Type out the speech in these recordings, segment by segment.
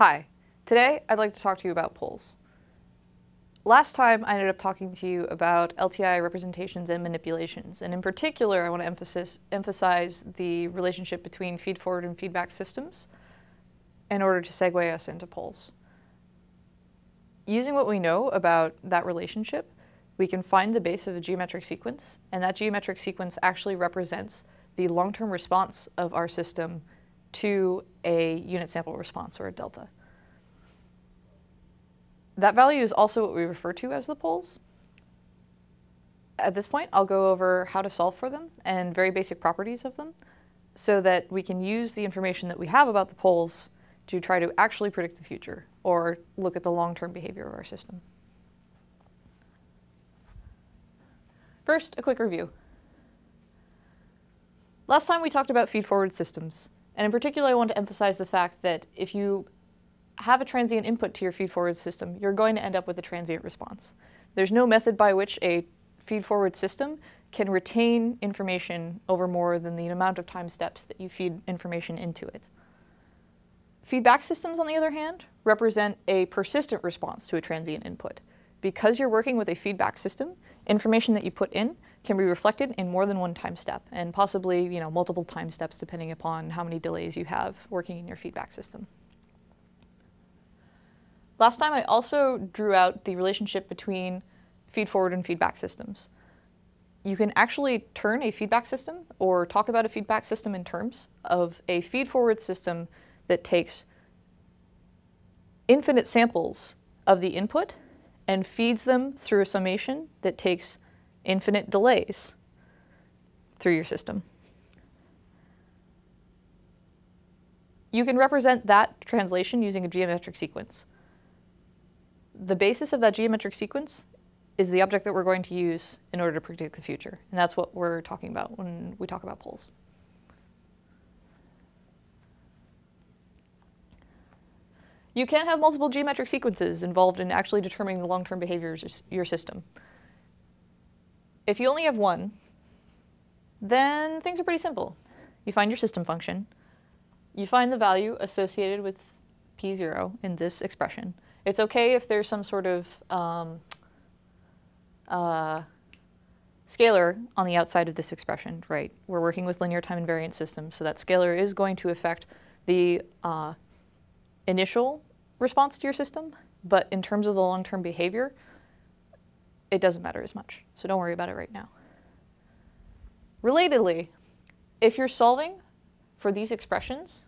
Hi, today I'd like to talk to you about poles. Last time I ended up talking to you about LTI representations and manipulations, and in particular I want to emphasize, emphasize the relationship between feed-forward and feedback systems in order to segue us into poles. Using what we know about that relationship, we can find the base of a geometric sequence, and that geometric sequence actually represents the long-term response of our system to a unit sample response or a delta. That value is also what we refer to as the poles. At this point, I'll go over how to solve for them and very basic properties of them so that we can use the information that we have about the poles to try to actually predict the future or look at the long-term behavior of our system. First, a quick review. Last time we talked about feed-forward systems, and in particular I want to emphasize the fact that if you have a transient input to your feed-forward system, you're going to end up with a transient response. There's no method by which a feed-forward system can retain information over more than the amount of time steps that you feed information into it. Feedback systems, on the other hand, represent a persistent response to a transient input. Because you're working with a feedback system, information that you put in can be reflected in more than one time step, and possibly you know, multiple time steps depending upon how many delays you have working in your feedback system. Last time I also drew out the relationship between feed-forward and feedback systems. You can actually turn a feedback system or talk about a feedback system in terms of a feed-forward system that takes infinite samples of the input and feeds them through a summation that takes infinite delays through your system. You can represent that translation using a geometric sequence. The basis of that geometric sequence is the object that we're going to use in order to predict the future. And that's what we're talking about when we talk about poles. You can have multiple geometric sequences involved in actually determining the long-term behaviors of your system. If you only have one, then things are pretty simple. You find your system function, you find the value associated with p0 in this expression. It's okay if there's some sort of um, uh, scalar on the outside of this expression, right? We're working with linear time invariant systems, so that scalar is going to affect the uh, initial response to your system, but in terms of the long-term behavior, it doesn't matter as much. So don't worry about it right now. Relatedly, if you're solving for these expressions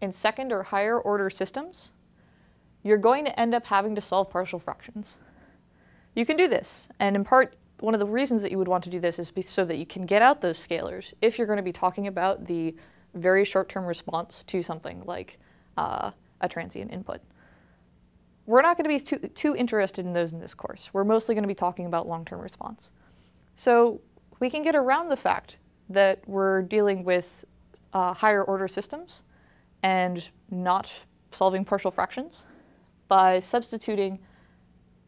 in second or higher order systems, you're going to end up having to solve partial fractions. You can do this, and in part, one of the reasons that you would want to do this is so that you can get out those scalars if you're going to be talking about the very short-term response to something like uh, a transient input. We're not going to be too, too interested in those in this course. We're mostly going to be talking about long-term response. So we can get around the fact that we're dealing with uh, higher order systems and not solving partial fractions by substituting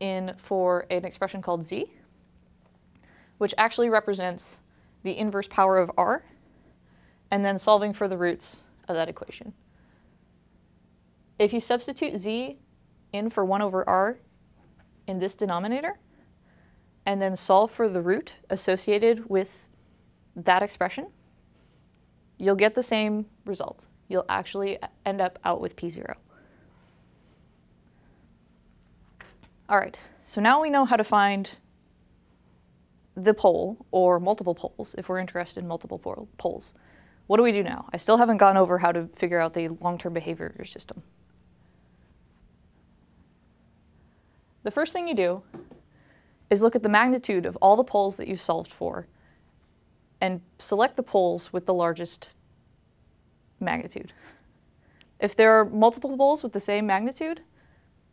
in for an expression called z, which actually represents the inverse power of r, and then solving for the roots of that equation. If you substitute z in for 1 over r in this denominator, and then solve for the root associated with that expression, you'll get the same result. You'll actually end up out with P0. All right, so now we know how to find the pole, or multiple poles, if we're interested in multiple poles. What do we do now? I still haven't gone over how to figure out the long-term behavior of your system. The first thing you do is look at the magnitude of all the poles that you solved for and select the poles with the largest magnitude. If there are multiple poles with the same magnitude,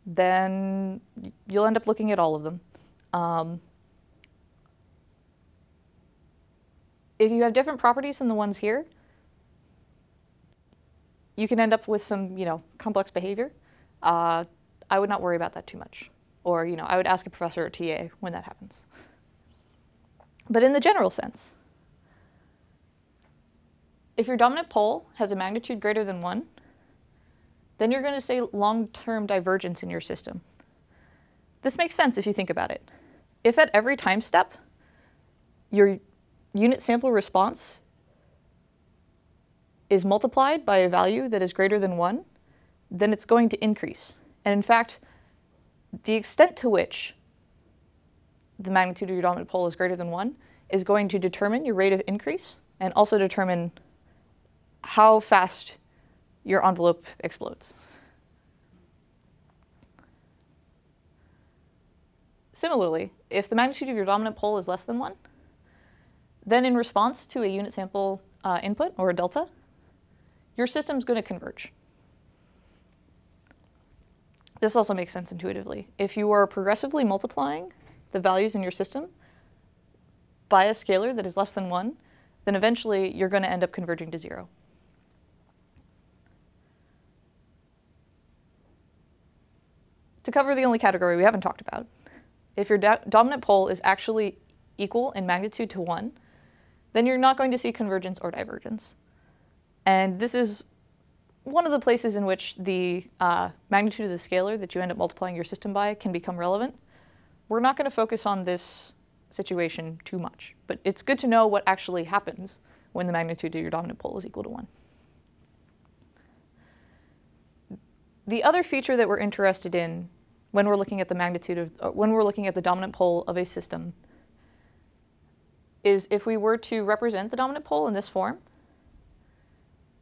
then you'll end up looking at all of them. Um, if you have different properties than the ones here, you can end up with some, you know, complex behavior. Uh, I would not worry about that too much. Or, you know, I would ask a professor or TA when that happens. But in the general sense, if your dominant pole has a magnitude greater than 1, then you're going to say long-term divergence in your system. This makes sense if you think about it. If at every time step, your unit sample response is multiplied by a value that is greater than 1, then it's going to increase. And in fact, the extent to which the magnitude of your dominant pole is greater than 1 is going to determine your rate of increase and also determine how fast your envelope explodes. Similarly, if the magnitude of your dominant pole is less than 1, then in response to a unit sample uh, input, or a delta, your system's going to converge. This also makes sense intuitively. If you are progressively multiplying the values in your system by a scalar that is less than 1, then eventually you're going to end up converging to 0. To cover the only category we haven't talked about, if your dominant pole is actually equal in magnitude to 1, then you're not going to see convergence or divergence. And this is one of the places in which the uh, magnitude of the scalar that you end up multiplying your system by can become relevant. We're not going to focus on this situation too much, but it's good to know what actually happens when the magnitude of your dominant pole is equal to 1. The other feature that we're interested in when we're looking at the magnitude of, uh, when we're looking at the dominant pole of a system is if we were to represent the dominant pole in this form,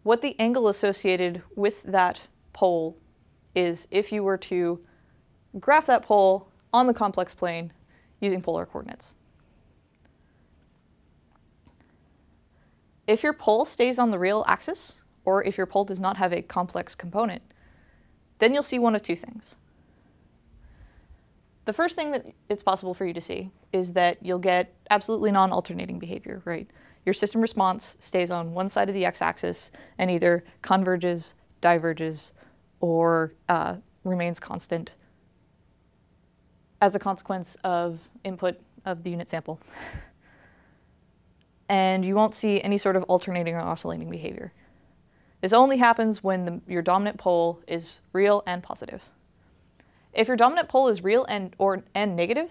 what the angle associated with that pole is if you were to graph that pole on the complex plane using polar coordinates. If your pole stays on the real axis, or if your pole does not have a complex component, then you'll see one of two things. The first thing that it's possible for you to see is that you'll get absolutely non-alternating behavior, right? Your system response stays on one side of the x-axis and either converges, diverges, or uh, remains constant as a consequence of input of the unit sample. and you won't see any sort of alternating or oscillating behavior. This only happens when the, your dominant pole is real and positive. If your dominant pole is real and, or, and negative,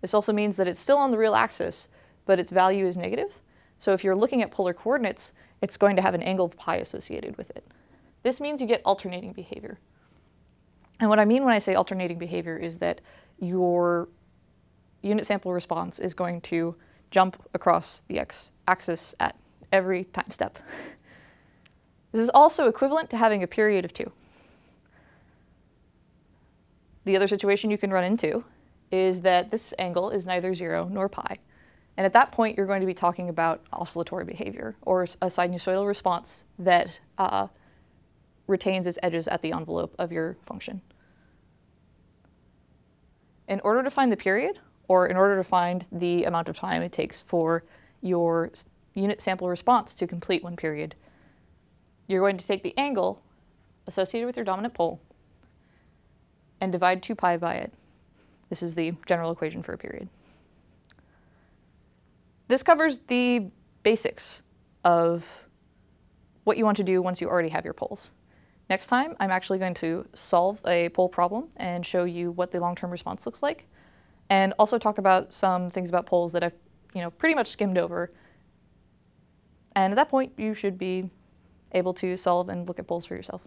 this also means that it's still on the real axis, but its value is negative. So if you're looking at polar coordinates, it's going to have an angle of pi associated with it. This means you get alternating behavior. And what I mean when I say alternating behavior is that your unit sample response is going to jump across the x-axis at every time step. This is also equivalent to having a period of two. The other situation you can run into is that this angle is neither zero nor pi. And at that point, you're going to be talking about oscillatory behavior or a sinusoidal response that uh, retains its edges at the envelope of your function. In order to find the period, or in order to find the amount of time it takes for your unit sample response to complete one period, you're going to take the angle associated with your dominant pole and divide 2 pi by it. This is the general equation for a period. This covers the basics of what you want to do once you already have your poles. Next time, I'm actually going to solve a pole problem and show you what the long-term response looks like, and also talk about some things about poles that I've you know, pretty much skimmed over. And at that point, you should be able to solve and look at poles for yourself.